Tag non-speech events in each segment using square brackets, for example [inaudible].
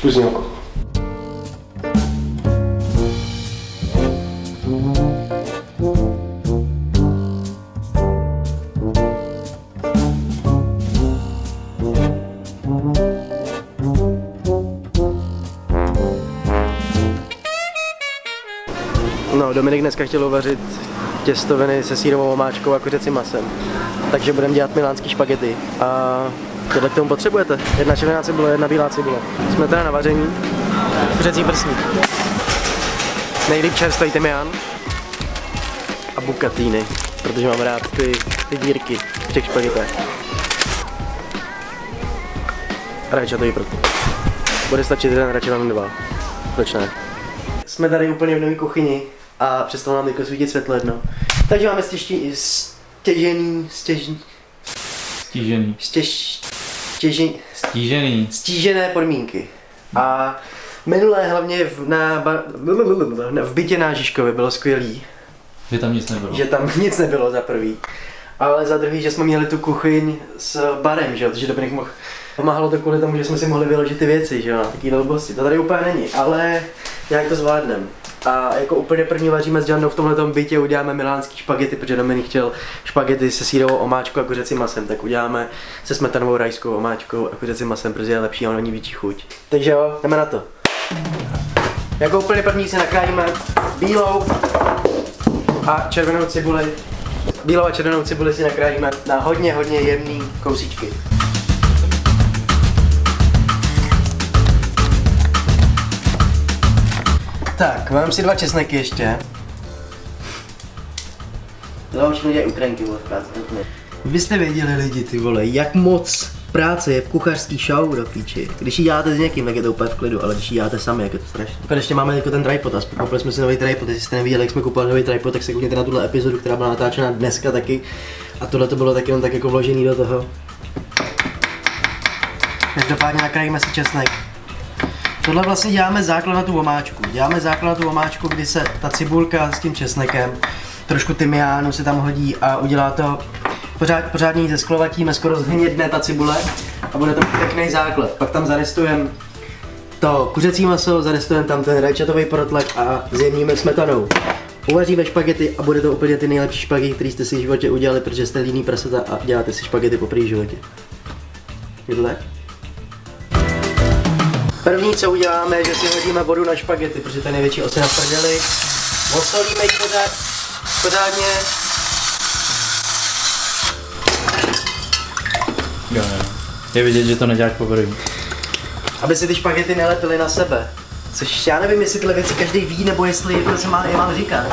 Špuznilku. No, Dominik dneska chtěl uvařit těstoviny se sírovou omáčkou a kuřecím masem. Takže budeme dělat milánský špagety. A tohle k tomu potřebujete. Jedna červená cibule, jedna bílá cibule. Jsme teda na vaření. Kuřecí prsník. Nejlíp čerstvý tymián. A bukatýny, protože mám rád ty, ty dírky v těch špagetech. Rajčatový prut. Bude stačit jeden, radši mám dva. Proč ne? Jsme tady úplně v nové kuchyni a přestalo nám jako svítit světlo jedno. Takže máme stěží, stěžený, stěžný, Stížený. stěž, stěžení, Stížený. stížené podmínky. A minulé hlavně v, na, v bytě na Žižkově bylo skvělý, Že tam nic nebylo. že tam nic nebylo za prvý. Ale za druhý, že jsme měli tu kuchyň s barem, že jo, takže Dominik mohl Pomáhalo to kvůli tomu, že jsme si mohli vyložit ty věci, že jo, taký blbosti. To tady úplně není, ale nějak to zvládneme. A jako úplně první vaříme s Jannou v tomhle bytě, uděláme milánský špagety, protože Dominik chtěl špagety se sírovou omáčkou a kuřecím masem, tak uděláme se smetanovou rajskou omáčkou a kuřecím masem, protože je lepší a ono ní větší chuť. Takže jo, jdeme na to. Jako úplně první si nakrájíme bílou a červenou cibuli. Bílou a červenou cibuli si nakrájíme na hodně, hodně jemný kousíčky. Tak, mám si dva česneky ještě. To vám všechno dělají Ukrajinky, vole, v práci. Vy jste věděli lidi, ty vole, jak moc práce je v kuchařský show do píči. Když ji děláte s někým, tak je to úplně v klidu, ale když ji děláte sami, jak je to strašné. Konečně máme jako ten tripod, aspoň koupili jsme si nový tripod, jestli jste neviděli, jak jsme koupili nový tripod, tak se koukněte na tuhle epizodu, která byla natáčena dneska taky. A tohle to bylo taky jen tak jako vložený do toho. Každopádně nakrájíme si česnek. Tohle vlastně děláme základ na tu omáčku. Děláme základ na tu omáčku, kdy se ta cibulka s tím česnekem, trošku tymiánu se tam hodí a udělá to pořád, pořádně ji zesklovatíme, skoro zhnědne ta cibule a bude to pěkný základ. Pak tam zarestujeme to kuřecí maso, zarestujeme tam ten rajčatový porotlek a zjemníme smetanou. Uvaříme špagety a bude to úplně ty nejlepší špagety, které jste si v životě udělali, protože jste líný prasata a děláte si špagety po první životě. Je to tak? První, co uděláme, je, že si hodíme vodu na špagety, protože to je největší osy na prdeli. Osolíme ji pořád, pořádně. Jo, jo. Je vidět, že to neděláš poprvé. aby si ty špagety nelepily na sebe. Což já nevím, jestli tyhle věci každý ví, nebo jestli to se má, je mám říkat.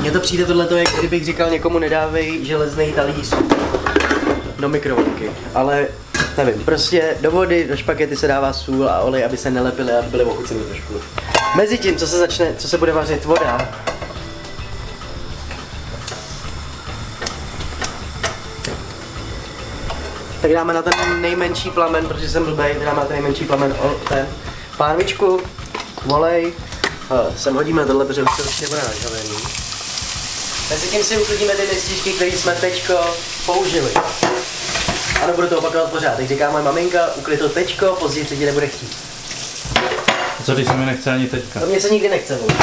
Mně to přijde tohle, jak kdybych říkal někomu nedávej železný talíř do mikrovlnky. Ale nevím, prostě do vody, do špagety se dává sůl a olej, aby se nelepily a byly ochuceny trošku. Mezi tím, co se začne, co se bude vařit voda, tak dáme na ten nejmenší plamen, protože jsem blbej, dáme na ten nejmenší plamen o, ten pánvičku, olej, hele, sem hodíme tohle, protože už to určitě bude nažavený. Mezi tím si uklidíme ty lističky, které jsme teďko použili. Ano, budu to opakovat pořád, jak říká moje maminka, uklid to teďko, později se ti nebude chtít. Co když se mi nechce ani teďka? To mě se nikdy nechce vole.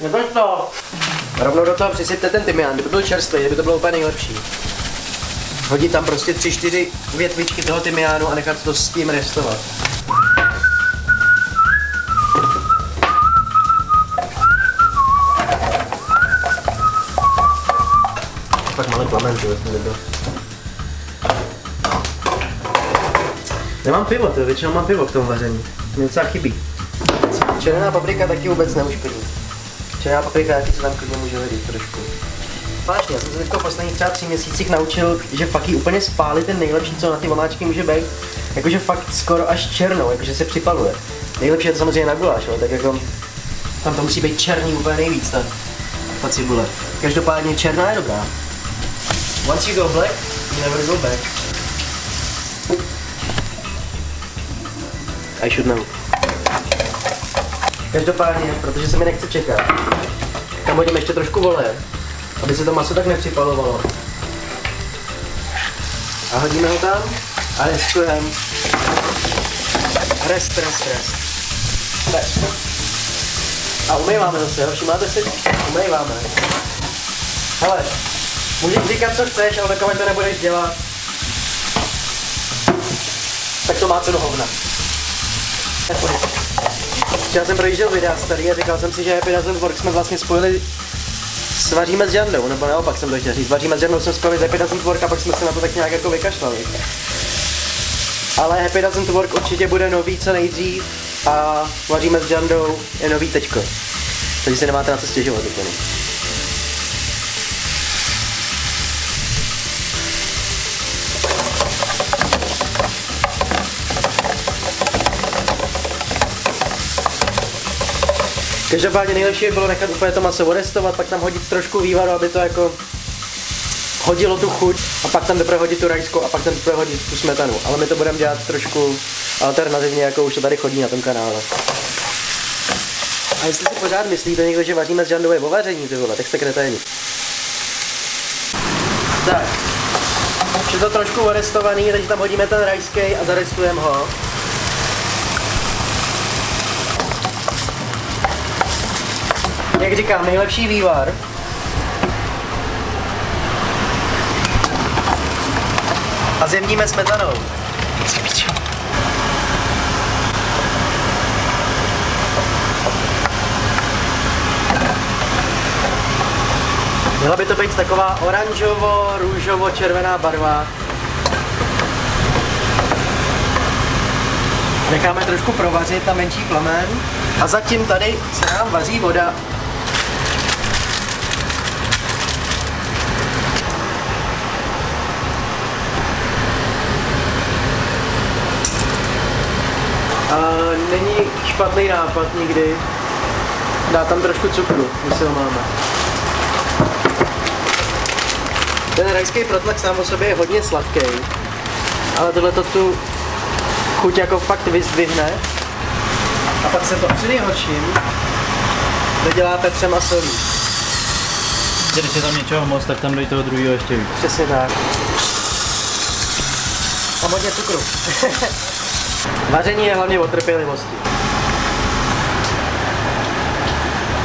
Nebuď to. Rovnou do toho přisypte ten tymián, kdyby byl čerstvý, kdyby to bylo úplně nejlepší. Hodit tam prostě tři, čtyři větvičky toho tymiánu a nechat to s tím restovat. Fakt malý plamen, že jsem nebyl. Nemám pivo, to většinou mám pivo k tomu vaření. Mě docela chybí. Červená paprika taky vůbec neuškodí. Červená paprika taky se tam klidně může hodit trošku. Vážně, já jsem se teďka v posledních třeba tři měsících naučil, že fakt úplně spálit ten nejlepší, co na ty omáčky může být. Jakože fakt skoro až černou, jakože se připaluje. Nejlepší je to samozřejmě na guláš, ale tak jako tam to musí být černý úplně nejvíc, ta, ta cibule. Každopádně černá je dobrá. Once you go black, you never go back. I should know. Každopádně, protože se mi nechce čekat, tam hodím ještě trošku vole, aby se to maso tak nepřipalovalo. A hodíme ho tam a restujeme. Rest, rest, rest. Rest. A umýváme zase, jo? Všimáte si? Umýváme. Hele, můžeš říkat, co chceš, ale dokud to nebudeš dělat, tak to má cenu hovna. Já jsem projížděl videa starý a říkal jsem si, že Happy Doesn't Work jsme vlastně spojili s Vaříme s Jandou, nebo naopak jsem to chtěl říct. Vaříme s Jandou jsme spojili s Happy Doesn't Work a pak jsme se na to tak nějak jako vykašlali. Ale Happy Doesn't Work určitě bude nový co nejdřív a Vaříme s Jandou je nový teďko. Takže si nemáte na co stěžovat úplně. Každopádně nejlepší by bylo nechat úplně to maso odestovat, pak tam hodit trošku vývaru, aby to jako hodilo tu chuť a pak tam teprve hodit tu rajskou a pak tam teprve hodit tu smetanu. Ale my to budeme dělat trošku alternativně, jako už to tady chodí na tom kanále. A jestli si pořád myslíte někdo, že vaříme s Jandou je o vaření, ty vole, tak jste kreténi. Tak. Je to trošku orestovaný, teď tam hodíme ten rajský a zarestujeme ho. Jak říkám, nejlepší vývar. A zjemníme smetanou. Měla by to být taková oranžovo, růžovo, červená barva. Necháme trošku provařit na menší plamen. A zatím tady se nám vaří voda. A není špatný nápad nikdy dát tam trošku cukru, jestli ho máme. Ten rajský protlak sám o sobě je hodně sladký, ale tohle to tu chuť jako fakt vyzdvihne. A pak se to při nejhorším dodělá pepřem a solí. Když je tam něčeho moc, tak tam dej toho druhého ještě víc. Přesně tak. A hodně cukru. [laughs] Vaření je hlavně o trpělivosti.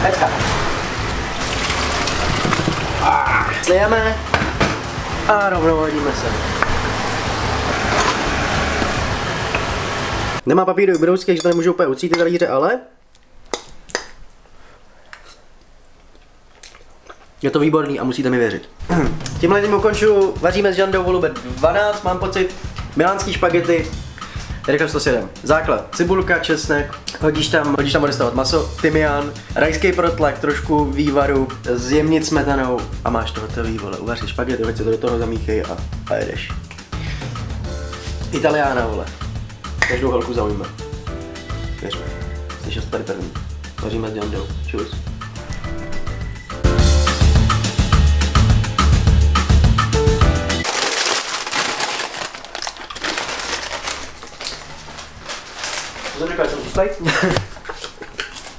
Pecka. Slijeme a rovnou hodíme se. Nemá papírový brousky, takže to nemůžu úplně utřít ty talíře, ale Je to výborný a musíte mi věřit. Tímhle tím ukončuju, vaříme s Žandou Volube 12, mám pocit, milánský špagety, rychle to sjedem. Základ, cibulka, česnek, hodíš tam, hodíš tam odestovat maso, tymián, rajský protlak, trošku vývaru, zjemnit smetanou a máš to hotový, vole, uvařit špagety, hoď se to do toho zamíchej a, a jedeš. Italiána, vole. Každou holku zaujme. Věřme. Slyšel jste tady první. Vaříme s Jandou. Čus. Jsem říkal, že jsem tlustej.